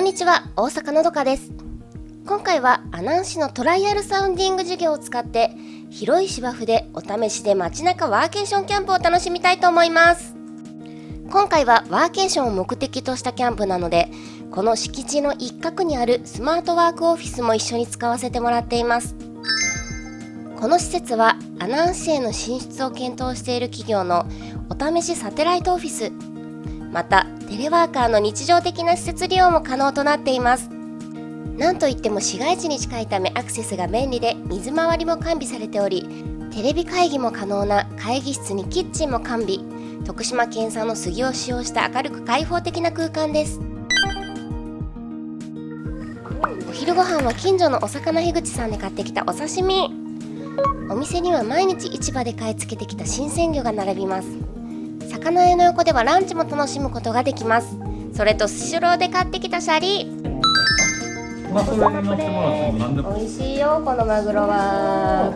こんにちは、大阪のどかです。今回は阿南市のトライアルサウンディング授業を使って広い芝生でお試しで街中ワーケーションキャンプを楽しみたいと思います今回はワーケーションを目的としたキャンプなのでこの敷地の一角にあるスマートワークオフィスも一緒に使わせてもらっていますこの施設は阿南市への進出を検討している企業のお試しサテライトオフィスまたテレワーカーの日常的な施設利用も可能となっています。なんといっても市街地に近いためアクセスが便利で水回りも完備されておりテレビ会議も可能な会議室にキッチンも完備。徳島県産の杉を使用した明るく開放的な空間です。お昼ご飯は近所のお魚樋口さんで買ってきたお刺身。お店には毎日市場で買い付けてきた新鮮魚が並びます。魚屋の横ではランチも楽しむことができます。それとスシローで買ってきたシャリ。まあ、それに乗ってもらっても何でも。美味しいよこのマグロは。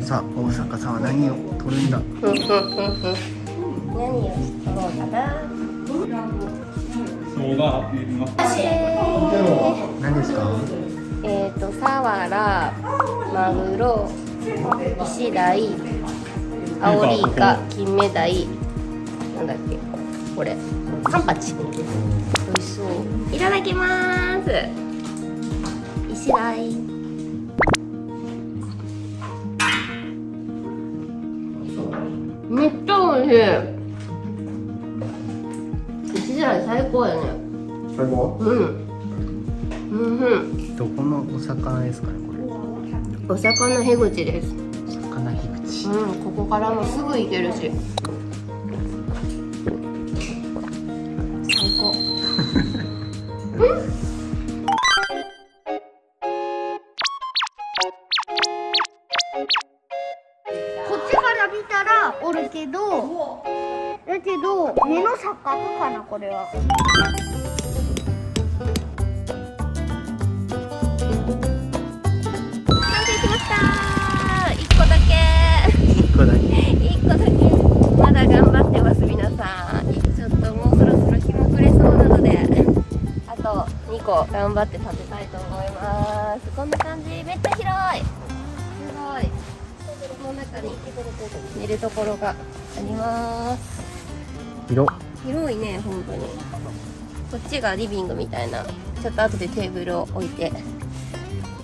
さあ大阪さんは何を取るんだ？何を取ろうかな。何ですか？えっ、ー、とサワラマグロイシダイアオリイカ金目鯛。なんだっけ？これ。カンパチ美味しそう。いただきます。イシダイめっちゃ美味しい。イシダイ最高やね。最高？うん。うんうん。どこのお魚ですかねこお魚へ口ですれ魚樋口うんここからもすぐ行けるし。最高。こっちから見たらおるけどだけど目の錯覚かなこれは。個頑張って立てたいと思います。こんな感じ。めっちゃ広い。すごい。この中に寝るところがあります。色広いね本当に。こっちがリビングみたいな。ちょっと後でテーブルを置いて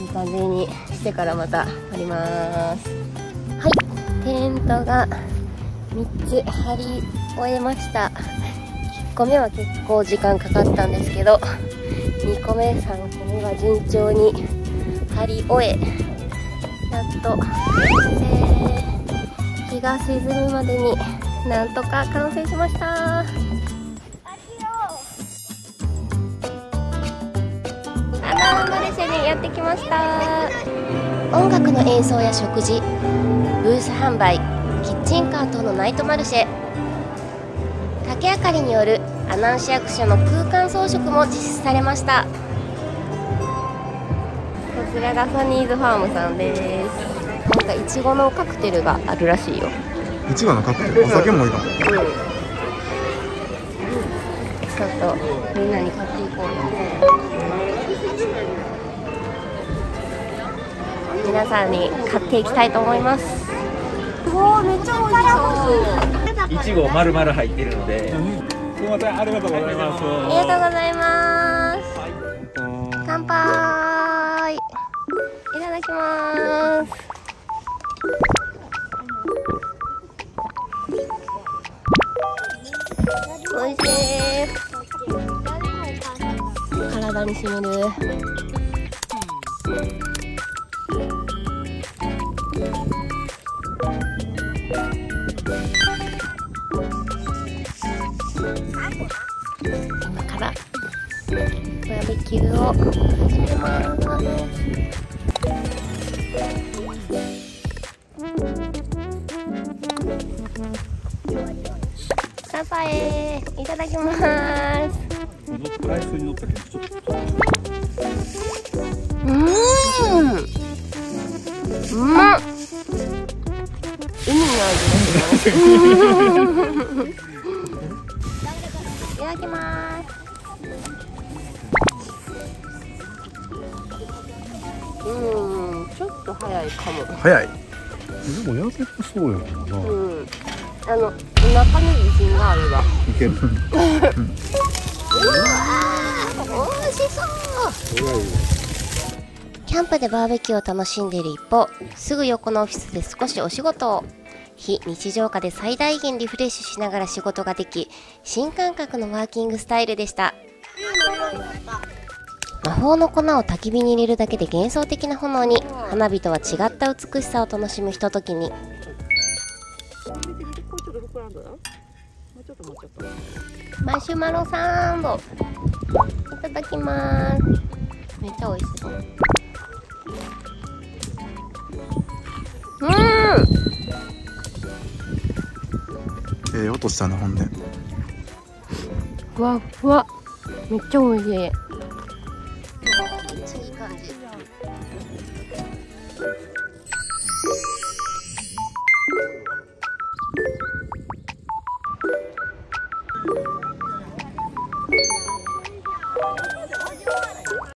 いい感じにしてからまた貼ります。はい。テントが3つ貼り終えました。1個目は結構時間かかったんですけど2個目3個目は順調に貼り終えやっと、えー日が沈むまでになんとか完成しました。アナウンド列車にやってきました。音楽の演奏や食事ブース販売キッチンカー等のナイトマルシェ。竹あかりによる阿南市役所の空間装飾も実施されました。こちらがサニーズファームさんです。なんかいちごのカクテルがあるらしいよ。いちごのカクテル？お酒もいいかも。うん。ちょっとみんなに買っていこう。皆さんに買っていきたいと思います。すごいめっちゃ美味しそういちご丸々入ってるので。すみません、ありがとうございます。ありがとうございます。乾杯。いただきます。おいしい。体にしみる今からバーベキューを始めます。乾杯いただきます。うーん。うまっ海の味ですきますうんちょっと早いかも早いでも痩せてそうやけどな、うんあの、お腹に自信があれば。いける。うわ美味しそう。キャンプでバーベキューを楽しんでいる一方、すぐ横のオフィスで少しお仕事を。非日常下で最大限リフレッシュしながら仕事ができ新感覚のワーキングスタイルでした。魔法の粉を焚き火に入れるだけで幻想的な炎に花火とは違った美しさを楽しむひとときに。マシュマロサンドいただきます。めっちゃ美味しそう。うん！ええ音したのほんで。ふわふわ。めっちゃ美味しい。